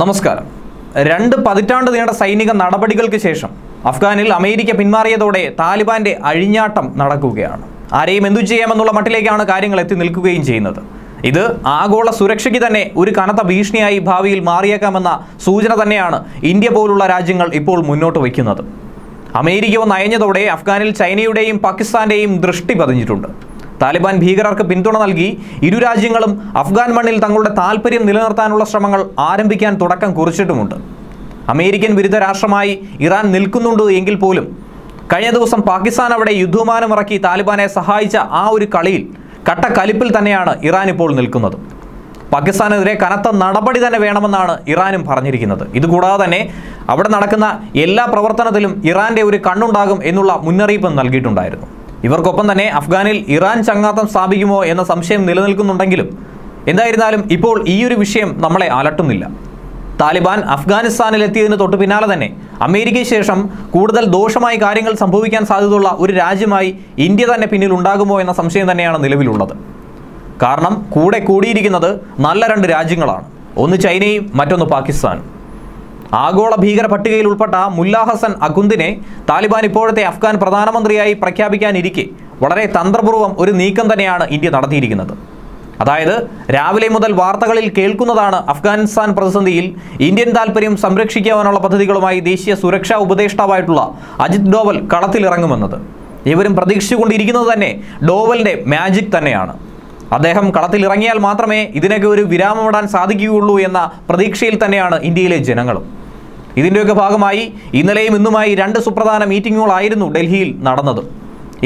നമസ്കാരം. രണ്ട് പതിറ്റാണ്ട് നീണ്ട സൈനിക നടപടികൾക്ക് ശേഷം അഫ്ഗാനിൽ അമേരിക്ക പിന്മാറിയതോടെ താലിബാന്റെ അഴിഞ്ഞാട്ടം നടക്കുകയാണ്. ആരെയും എന്തു ചെയ്യാമെന്നുള്ള മട്ടിലേക്കാണ് കാര്യങ്ങൾ എത്തി നിൽക്കുകയും ചെയ്യുന്നത്. ഇത് ആഗോള സുരക്ഷയ്ക്ക് തന്നെ ഒരു കനത്ത ഭീഷണിയായി ഭാവിയിൽ മാറിയേക്കാമെന്ന സൂചന തന്നെയാണ് ഇന്ത്യ പോലുള്ള രാജ്യങ്ങൾ ഇപ്പോൾ മുന്നോട്ട് വയ്ക്കുന്നത്. അമേരിക്ക ഒന്ന് അയഞ്ഞതോടെ അഫ്ഗാനിൽ ചൈനയുടെയും പാകിസ്ഥാന്റെയും ദൃഷ്ടി പതിഞ്ഞിട്ടുണ്ട്. താലിബാൻ ഭീകരർക്ക് പിന്തുണ നൽകി ഇരു രാജ്യങ്ങളും അഫ്ഗാൻ മണ്ണിൽ തങ്ങളുടെ താൽപ്പര്യം നിലനിർത്താനുള്ള ശ്രമങ്ങൾ ആരംഭിക്കാൻ തുടക്കം കുറിച്ചിട്ടുമുണ്ട്. അമേരിക്കൻ വിരുദ്ധ രാഷ്ട്രമായി ഇറാൻ നിൽക്കുന്നുണ്ട് എങ്കിൽ പോലും കഴിഞ്ഞ ദിവസം പാകിസ്ഥാൻ അവിടെ യുദ്ധവിമാനമിറക്കി താലിബാനെ സഹായിച്ച ആ ഒരു കളിയിൽ കട്ട കലിപ്പിൽ തന്നെയാണ് ഇറാൻ ഇപ്പോൾ നിൽക്കുന്നത്. പാകിസ്ഥാനെതിരെ കനത്ത നടപടി തന്നെ വേണമെന്നാണ് ഇറാനും പറഞ്ഞിരിക്കുന്നത്. ഇതുകൂടാതെ തന്നെ അവിടെ നടക്കുന്ന എല്ലാ പ്രവർത്തനത്തിലും ഇറാന്റെ ഒരു കണ്ണുണ്ടാകും എന്നുള്ള മുന്നറിയിപ്പ് നൽകിയിട്ടുണ്ടായിരുന്നു. ഇവർക്കൊപ്പം തന്നെ അഫ്ഗാനിൽ ഇറാൻ ചങ്ങാത്തം സ്ഥാപിക്കുമോ എന്ന സംശയം നിലനിൽക്കുന്നുണ്ടെങ്കിലും എന്തായിരുന്നാലും ഇപ്പോൾ ഈ ഒരു വിഷയം നമ്മളെ അലട്ടുന്നില്ല. താലിബാൻ അഫ്ഗാനിസ്ഥാനിൽ എത്തിയതിന് തൊട്ട് പിന്നാലെ തന്നെ അമേരിക്കയ്ക്ക് ശേഷം കൂടുതൽ ദോഷമായി കാര്യങ്ങൾ സംഭവിക്കാൻ സാധ്യതയുള്ള ഒരു രാജ്യമായി ഇന്ത്യ തന്നെ പിന്നിൽ ഉണ്ടാകുമോ എന്ന സംശയം തന്നെയാണ് നിലവിലുള്ളത്. കാരണം കൂടെ കൂടിയിരിക്കുന്നത് നല്ല രണ്ട് രാജ്യങ്ങളാണ്. ഒന്ന് ചൈനയും മറ്റൊന്ന് പാകിസ്ഥാനും. ആഗോള ഭീകര പട്ടികയിൽ ഉൾപ്പെട്ട മുല്ല ഹസൻ അകുന്ദിനെ താലിബാൻ ഇപ്പോഴത്തെ അഫ്ഗാൻ പ്രധാനമന്ത്രിയായി പ്രഖ്യാപിക്കാനിരിക്കെ. വളരെ തന്ത്രപൂർവം ഒരു നീക്കം തന്നെയാണ് ഇന്ത്യ നടത്തിയിരിക്കുന്നത്. അതായത് രാവിലെ മുതൽ വാർത്തകളിൽ കേൾക്കുന്നതാണ് അഫ്ഗാനിസ്ഥാൻ പ്രതിസന്ധിയിൽ ഇന്ത്യൻ താൽപ്പര്യം സംരക്ഷിക്കാനുള്ള പദ്ധതികളുമായി ദേശീയ സുരക്ഷാ ഉപദേഷ്ടാവായിട്ടുള്ള അജിത് ഡോവൽ കളത്തിലിറങ്ങുമെന്നത്. ഇവരും പ്രതീക്ഷിച്ചുകൊണ്ടിരിക്കുന്നത് തന്നെ ഡോവലിന്റെ മാജിക് തന്നെയാണ്. അദ്ദേഹം കളത്തിലിറങ്ങിയാൽ മാത്രമേ ഇതിനൊക്കെ ഒരു വിരാമമിടാൻ സാധിക്കുകയുള്ളൂ എന്ന പ്രതീക്ഷയിൽ തന്നെയാണ് ഇന്ത്യയിലെ ജനങ്ങളും. ഇതിന്റെയൊക്കെ ഭാഗമായി ഇന്നലെയും ഇന്നുമായി രണ്ട് സുപ്രധാന മീറ്റിങ്ങുകളായിരുന്നു ഡൽഹിയിൽ നടന്നത്.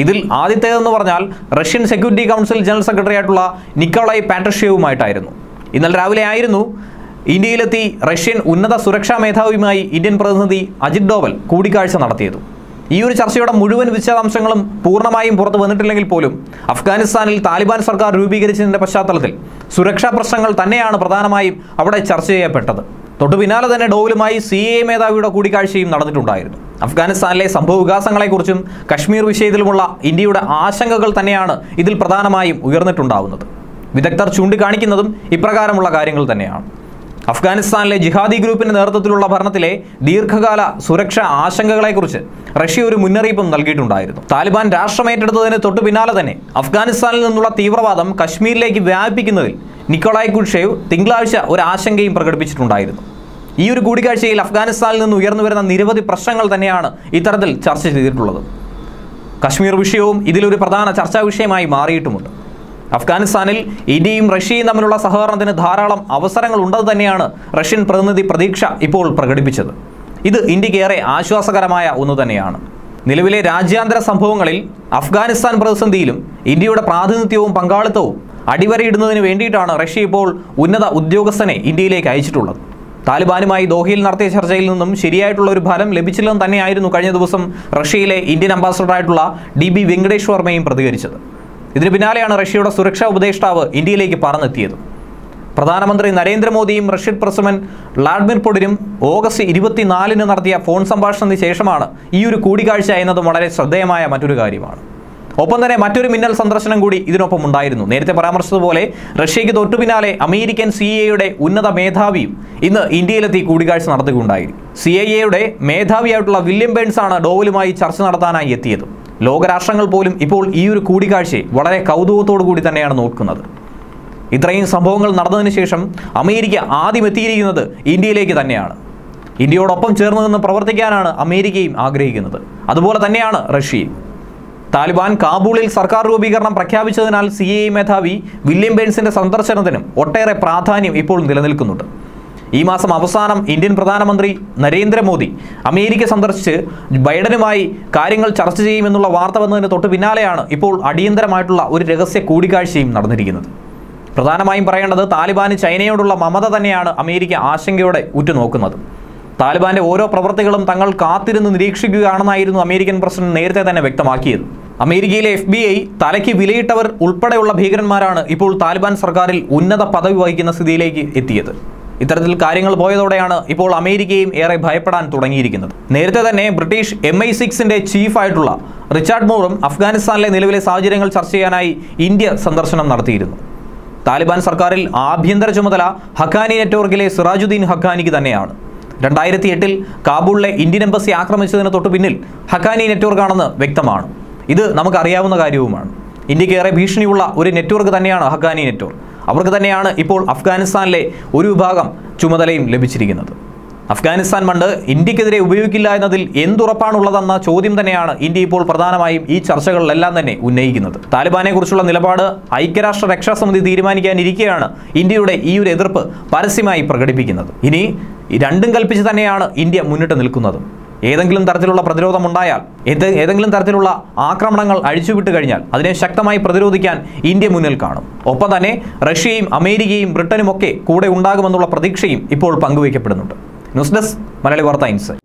ഇതിൽ ആദ്യത്തേതെന്ന് പറഞ്ഞാൽ Russian security council general secretary ആയിട്ടുള്ള നിക്കോളായി പാട്രഷ്യേവുമായിട്ടായിരുന്നു. ഇന്നലെ രാവിലെ ആയിരുന്നു ഇന്ത്യയിലെത്തി റഷ്യൻ ഉന്നത സുരക്ഷാ മേധാവിയുമായി ഇന്ത്യൻ പ്രതിനിധി അജിത് ഡോവൽ കൂടിക്കാഴ്ച നടത്തിയത്. ഈ ഒരു ചർച്ചയുടെ മുഴുവൻ വിശദാംശങ്ങളും പൂർണമായും പുറത്തു വന്നിട്ടില്ലെങ്കിൽ പോലും അഫ്ഗാനിസ്ഥാനിൽ താലിബാൻ സർക്കാർ രൂപീകരിച്ചതിന്റെ പശ്ചാത്തലത്തിൽ സുരക്ഷാ പ്രശ്നങ്ങൾ തന്നെയാണ് പ്രധാനമായും അവിടെ ചർച്ച ചെയ്യപ്പെട്ടത്. തൊട്ടു പിന്നാലെ തന്നെ ഡോവലുമായി സി എ മേധാവിയുടെ കൂടിക്കാഴ്ചയും നടന്നിട്ടുണ്ടായിരുന്നു. അഫ്ഗാനിസ്ഥാനിലെ സംഭവ വികാസങ്ങളെക്കുറിച്ചും കശ്മീർ വിഷയത്തിലുമുള്ള ഇന്ത്യയുടെ ആശങ്കകൾ തന്നെയാണ് ഇതിൽ പ്രധാനമായും ഉയർന്നിട്ടുണ്ടാവുന്നത്. വിദഗ്ധർ ചൂണ്ടിക്കാണിക്കുന്നതും ഇപ്രകാരമുള്ള കാര്യങ്ങൾ തന്നെയാണ്. അഫ്ഗാനിസ്ഥാനിലെ ജിഹാദി ഗ്രൂപ്പിന്റെ നേതൃത്വത്തിലുള്ള ഭരണത്തിലെ ദീർഘകാല സുരക്ഷാ ആശങ്കകളെക്കുറിച്ച് റഷ്യ ഒരു മുന്നറിയിപ്പും നൽകിയിട്ടുണ്ടായിരുന്നു. താലിബാൻ രാഷ്ട്രമേറ്റെടുത്തതിന് തൊട്ടു പിന്നാലെ തന്നെ അഫ്ഗാനിസ്ഥാനിൽ നിന്നുള്ള തീവ്രവാദം കശ്മീരിലേക്ക് വ്യാപിപ്പിക്കുന്നതിൽ നിക്കോളായ് കുഷേവ് തിങ്കളാഴ്ച ഒരു ആശങ്കയും പ്രകടിപ്പിച്ചിട്ടുണ്ടായിരുന്നു. ഈ ഒരു കൂടിക്കാഴ്ചയിൽ അഫ്ഗാനിസ്ഥാനിൽ നിന്ന് ഉയർന്നു വരുന്ന നിരവധി പ്രശ്നങ്ങൾ തന്നെയാണ് ഇത്തരത്തിൽ ചർച്ച ചെയ്തിട്ടുള്ളത്. കശ്മീർ വിഷയവും ഇതിലൊരു പ്രധാന ചർച്ചാ വിഷയമായി മാറിയിട്ടുമുണ്ട്. അഫ്ഗാനിസ്ഥാനിൽ ഇന്ത്യയും റഷ്യയും തമ്മിലുള്ള സഹകരണത്തിന് ധാരാളം അവസരങ്ങൾ ഉണ്ടെന്ന് തന്നെയാണ് റഷ്യൻ പ്രതിനിധി പ്രതീക്ഷ ഇപ്പോൾ പ്രകടിപ്പിച്ചത്. ഇത് ഇന്ത്യയ്ക്ക് ഏറെ ആശ്വാസകരമായ ഒന്ന് തന്നെയാണ്. നിലവിലെ രാജ്യാന്തര സംഭവങ്ങളിൽ അഫ്ഗാനിസ്ഥാൻ പ്രതിസന്ധിയിലും ഇന്ത്യയുടെ പ്രാതിനിധ്യവും പങ്കാളിത്തവും അടിവരയിടുന്നതിന് വേണ്ടിയിട്ടാണ് റഷ്യ ഇപ്പോൾ ഉന്നത ഉദ്യോഗസ്ഥനെ ഇന്ത്യയിലേക്ക് അയച്ചിട്ടുള്ളത്. താലിബാനുമായി ദോഹയിൽ നടത്തിയ ചർച്ചയിൽ നിന്നും ശരിയായിട്ടുള്ള ഒരു ഫലം ലഭിച്ചില്ലെന്ന് തന്നെയായിരുന്നു കഴിഞ്ഞ ദിവസം റഷ്യയിലെ ഇന്ത്യൻ അംബാസഡറായിട്ടുള്ള ഡി ബി വെങ്കടേഷ് വർമ്മയും പ്രതികരിച്ചത്. ഇതിന് പിന്നാലെയാണ് റഷ്യയുടെ സുരക്ഷാ ഉപദേഷ്ടാവ് ഇന്ത്യയിലേക്ക് പറന്നെത്തിയത്. പ്രധാനമന്ത്രി നരേന്ദ്രമോദിയും റഷ്യൻ പ്രസിഡന്റ് വ്ളാഡിമിർ പുടിനും ഓഗസ്റ്റ് ഇരുപത്തിനാലിന് നടത്തിയ ഫോൺ സംഭാഷണത്തിന് ശേഷമാണ് ഈ ഒരു കൂടിക്കാഴ്ച എന്നത് വളരെ ശ്രദ്ധേയമായ മറ്റൊരു കാര്യമാണ്. ഒപ്പം തന്നെ മറ്റൊരു മിന്നൽ സന്ദർശനം കൂടി ഇതിനൊപ്പം ഉണ്ടായിരുന്നു. നേരത്തെ പരാമർശിച്ചതുപോലെ റഷ്യയ്ക്ക് തൊട്ടു പിന്നാലെ അമേരിക്കൻ സി എയുടെ ഉന്നത മേധാവിയും ഇന്ന് ഇന്ത്യയിലെത്തി കൂടിക്കാഴ്ച നടത്തുകയുണ്ടായി. സി ഐ എയുടെ മേധാവിയായിട്ടുള്ള വില്യം ബേൺസ് ആണ് ഡോവലുമായി ചർച്ച നടത്താനായി എത്തിയത്. ലോകരാഷ്ട്രങ്ങൾ പോലും ഇപ്പോൾ ഈ ഒരു കൂടിക്കാഴ്ചയെ വളരെ കൗതുകത്തോടു കൂടി തന്നെയാണ് നോക്കുന്നത്. ഇത്രയും സംഭവങ്ങൾ നടന്നതിന് ശേഷം അമേരിക്ക ആദ്യം എത്തിയിരിക്കുന്നത് ഇന്ത്യയിലേക്ക് തന്നെയാണ്. ഇന്ത്യയോടൊപ്പം ചേർന്ന് നിന്ന് പ്രവർത്തിക്കാനാണ് അമേരിക്കയും ആഗ്രഹിക്കുന്നത്. അതുപോലെ തന്നെയാണ് റഷ്യയും. താലിബാൻ കാബൂളിൽ സർക്കാർ രൂപീകരണം പ്രഖ്യാപിച്ചതിനാൽ സി എ മേധാവി വില്യം ബേൺസിന്റെ സന്ദർശനത്തിനും ഒട്ടേറെ പ്രാധാന്യം ഇപ്പോൾ നിലനിൽക്കുന്നുണ്ട്. ഈ മാസം അവസാനം ഇന്ത്യൻ പ്രധാനമന്ത്രി നരേന്ദ്രമോദി അമേരിക്ക സന്ദർശിച്ച് ബൈഡനുമായി കാര്യങ്ങൾ ചർച്ച ചെയ്യുമെന്നുള്ള വാർത്ത വന്നതിന് തൊട്ട് പിന്നാലെയാണ് ഇപ്പോൾ അടിയന്തരമായിട്ടുള്ള ഒരു രഹസ്യ കൂടിക്കാഴ്ചയും നടന്നിരിക്കുന്നത്. പ്രധാനമായും പറയേണ്ടത് താലിബാന് ചൈനയോടുള്ള മമത തന്നെയാണ് അമേരിക്ക ആശങ്കയോടെ ഉറ്റുനോക്കുന്നത്. താലിബാന്റെ ഓരോ പ്രവൃത്തികളും തങ്ങൾ കാത്തിരുന്ന് നിരീക്ഷിക്കുകയാണെന്നായിരുന്നു അമേരിക്കൻ പ്രസിഡന്റ് നേരത്തെ തന്നെ വ്യക്തമാക്കിയത്. അമേരിക്കയിലെ എഫ് ബി ഐ തലയ്ക്ക് വിലയിട്ടവർ ഉൾപ്പെടെയുള്ള ഭീകരന്മാരാണ് ഇപ്പോൾ താലിബാൻ സർക്കാരിൽ ഉന്നത പദവി വഹിക്കുന്ന സ്ഥിതിയിലേക്ക് എത്തിയത്. ഇത്തരത്തിൽ കാര്യങ്ങൾ പോയതോടെയാണ് ഇപ്പോൾ അമേരിക്കയും ഏറെ ഭയപ്പെടാൻ തുടങ്ങിയിരിക്കുന്നത്. നേരത്തെ തന്നെ ബ്രിട്ടീഷ് എം ഐ സിക്സിന്റെ ചീഫായിട്ടുള്ള റിച്ചാർഡ് മൂറും അഫ്ഗാനിസ്ഥാനിലെ നിലവിലെ സാഹചര്യങ്ങൾ ചർച്ച ചെയ്യാനായി ഇന്ത്യ സന്ദർശനം നടത്തിയിരുന്നു. താലിബാൻ സർക്കാരിൽ ആഭ്യന്തര ചുമതല ഹക്കാനി നെറ്റ്വർക്കിലെ സിറാജുദ്ദീൻ ഹക്കാനിക്ക് തന്നെയാണ്. രണ്ടായിരത്തി എട്ടിൽ കാബൂളിലെ ഇന്ത്യൻ എംബസി ആക്രമിച്ചതിന് തൊട്ടു പിന്നിൽ ഹക്കാനി നെറ്റ്വർക്കാണെന്ന് വ്യക്തമാണ്. ഇത് നമുക്കറിയാവുന്ന കാര്യവുമാണ്. ഇന്ത്യയ്ക്ക് ഏറെ ഭീഷണിയുള്ള ഒരു നെറ്റ്വർക്ക് തന്നെയാണ് ഹക്കാനി നെറ്റ്വർക്ക്. അവർക്ക് തന്നെയാണ് ഇപ്പോൾ അഫ്ഗാനിസ്ഥാനിലെ ഒരു വിഭാഗം ചുമതലയും ലഭിച്ചിരിക്കുന്നത്. അഫ്ഗാനിസ്ഥാൻ ഫണ്ട് ഇന്ത്യക്കെതിരെ ഉപയോഗിക്കില്ല എന്നതിൽ എന്തുറപ്പാണുള്ളതെന്ന ചോദ്യം തന്നെയാണ് ഇന്ത്യ ഇപ്പോൾ പ്രധാനമായും ഈ ചർച്ചകളിലെല്ലാം തന്നെ ഉന്നയിക്കുന്നത്. താലിബാനെ കുറിച്ചുള്ള നിലപാട് ഐക്യരാഷ്ട്ര രക്ഷാസമിതി തീരുമാനിക്കാനിരിക്കെയാണ് ഇന്ത്യയുടെ ഈ ഒരു എതിർപ്പ് പരസ്യമായി പ്രകടിപ്പിക്കുന്നത്. ഇനി രണ്ടും കൽപ്പിച്ച് തന്നെയാണ് ഇന്ത്യ മുന്നിട്ട് നിൽക്കുന്നത്. ഏതെങ്കിലും തരത്തിലുള്ള പ്രതിരോധം ഉണ്ടായാൽ ഏത് ഏതെങ്കിലും തരത്തിലുള്ള ആക്രമണങ്ങൾ അഴിച്ചുവിട്ട് കഴിഞ്ഞാൽ അതിനെ ശക്തമായി പ്രതിരോധിക്കാൻ ഇന്ത്യ മുന്നിൽ കാണും. ഒപ്പം തന്നെ റഷ്യയും അമേരിക്കയും ബ്രിട്ടനും ഒക്കെ കൂടെ ഉണ്ടാകുമെന്നുള്ള പ്രതീക്ഷയും ഇപ്പോൾ പങ്കുവയ്ക്കപ്പെടുന്നുണ്ട്. ന്യൂസ് ഡെസ്ക് മലയാളി വാർത്ത ഇൻസൈറ്റ്.